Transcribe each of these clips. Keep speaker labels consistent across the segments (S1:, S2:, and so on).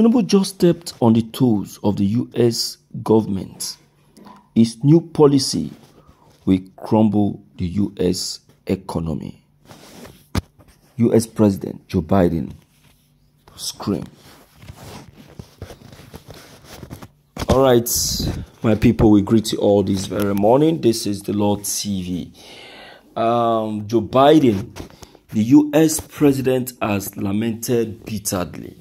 S1: Tinubu just stepped on the toes of the US government. His new policy will crumble the US economy. US President Joe Biden scream. All right, my people, we greet you all this very morning. This is Dlaw TV. Um, Joe Biden, the US president, has lamented bitterly.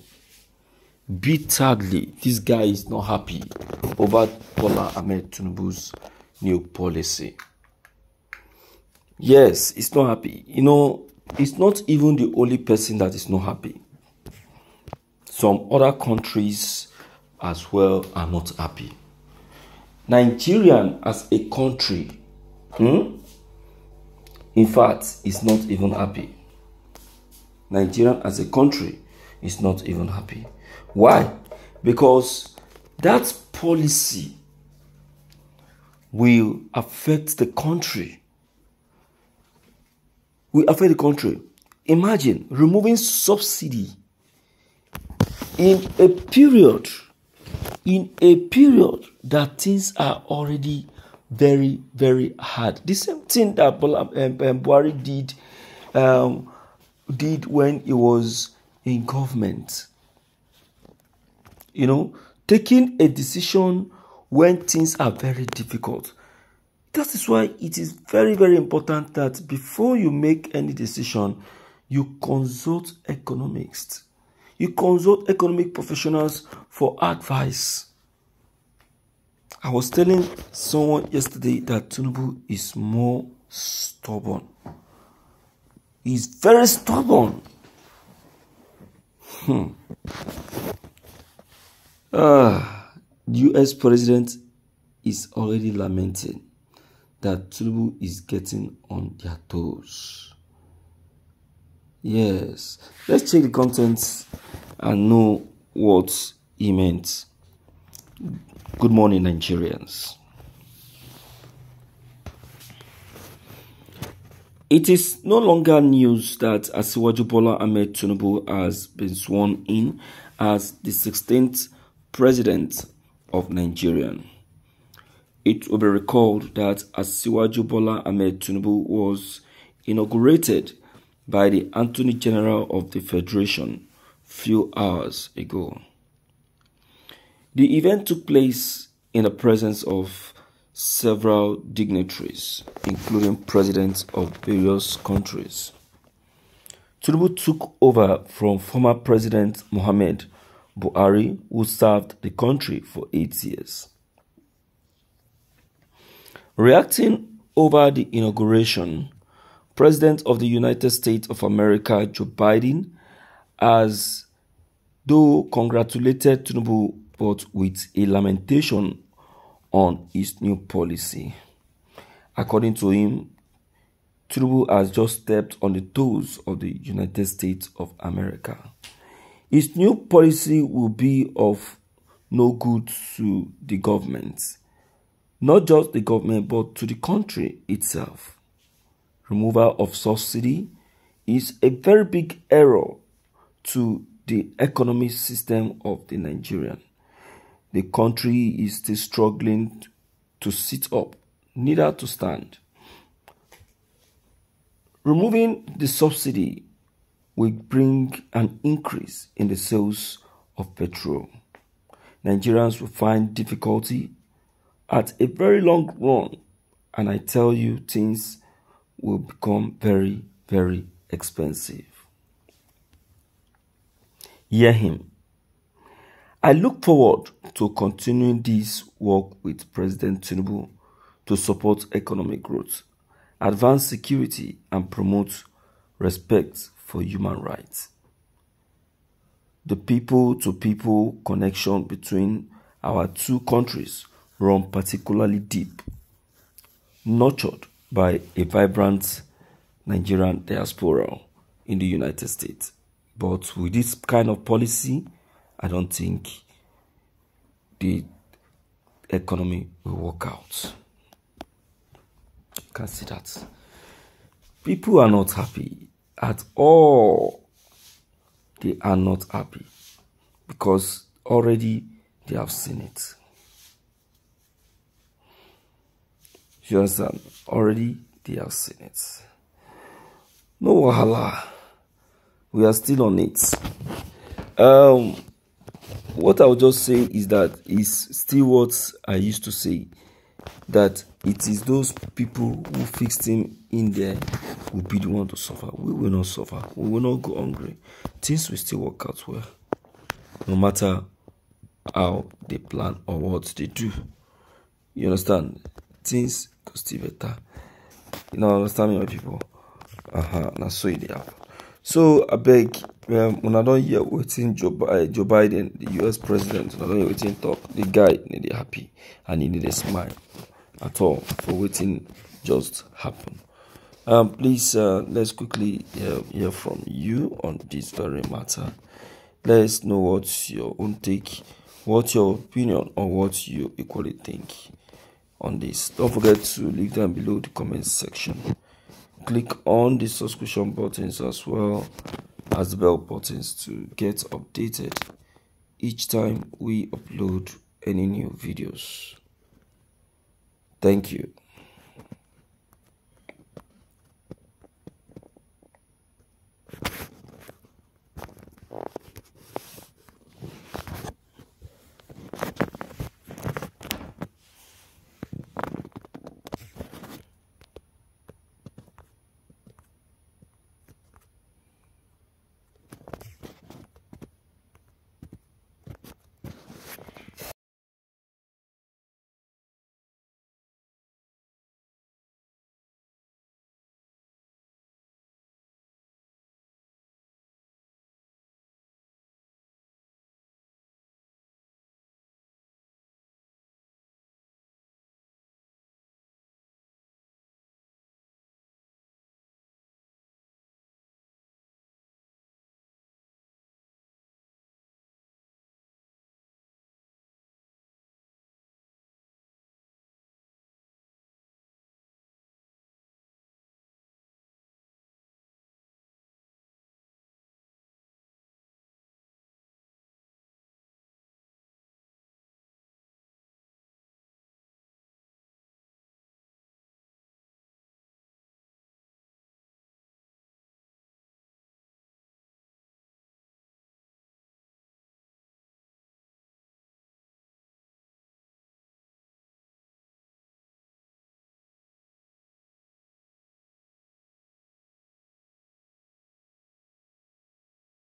S1: Bitterly, this guy is not happy over Bola Ahmed Tinubu's new policy. Yes, he's not happy. You know, he's not even the only person that is not happy. Some other countries as well are not happy. Nigerian as a country, hmm, in fact, is not even happy. Nigerian as a country is not even happy. Why? Because that policy will affect the country. Will affect the country. Imagine removing subsidy in a period in a period that things are already very, very hard. The same thing that um, um, Buhari did um, did when he was in government. You know, taking a decision when things are very difficult. That is why it is very, very important that before you make any decision, you consult economists you consult economic professionals for advice. I was telling someone yesterday that Tinubu is more stubborn. He's very stubborn. Hmm. The US president is already lamenting that Tinubu is getting on their toes. Yes. Let's check the contents and know what he meant. Good morning, Nigerians. It is no longer news that Asiwaju Bola Ahmed Tinubu has been sworn in as the 16th president of Nigeria. It will be recalled that Asiwaju Bola Ahmed Tinubu was inaugurated by the Attorney General of the Federation few hours ago. The event took place in the presence of several dignitaries, including presidents of various countries. Tinubu took over from former President Mohamed Buhari, who served the country for eight years. Reacting over the inauguration, President of the United States of America, Joe Biden, has though congratulated Tinubu but with a lamentation on his new policy. According to him, Tinubu has just stepped on the toes of the United States of America. His new policy will be of no good to the government, not just the government, but to the country itself removal of subsidy is a very big error to the economic system of the Nigerian. The country is still struggling to sit up, neither to stand. Removing the subsidy will bring an increase in the sales of petrol. Nigerians will find difficulty at a very long run, and I tell you, things will become very, very expensive. Hear him. I look forward to continuing this work with President Tinubu to support economic growth, advance security, and promote respect for human rights. The people to people connection between our two countries run particularly deep, nurtured by a vibrant Nigerian diaspora in the United States. But with this kind of policy, I don't think the economy will work out. You can see that. People are not happy at all. They are not happy because already they have seen it. You understand? Already they have seen it. No wahala. We are still on it. Um, what I will just say is that it's still what I used to say that it is those people who fixed him in there will be the one to suffer. We will not suffer. We will not go hungry. Things will still work out well. No matter how they plan or what they do. You understand? Things go still better. You know, understand me, my people? Uh-huh. Now so it. So I beg um, I don't hear waiting Joe, uh, Joe Biden, the US president, I don't hear waiting talk, the guy need happy and he need a smile at all for waiting just happen. Um, please uh, let's quickly uh, hear from you on this very matter. Let's know what's your own take, what's your opinion, or what you equally think on this. Don't forget to leave them below the comment section. Click on the subscription buttons as well as bell buttons to get updated each time we upload any new videos. Thank you.